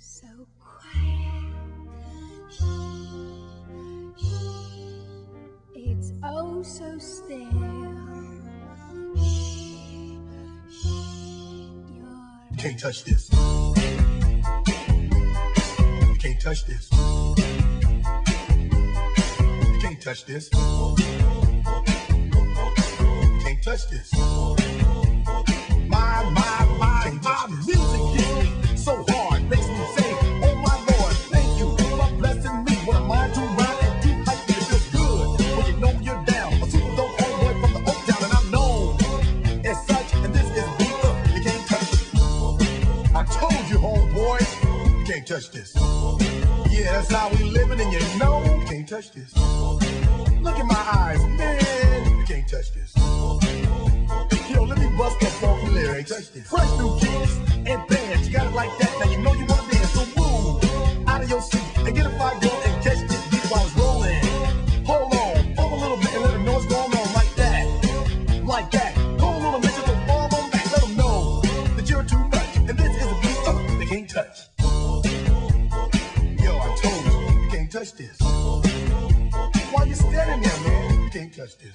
so quiet. It's oh so still. You can't touch this. Can't touch this. Can't touch this. Can't touch this. touch this. Yeah, that's how we living, and you know you can't touch this. Look at my eyes, man, you can't touch this. Yo, let me bust the funky lyrics. Fresh new kicks. touch this. Why you standing there, man? You can't touch this.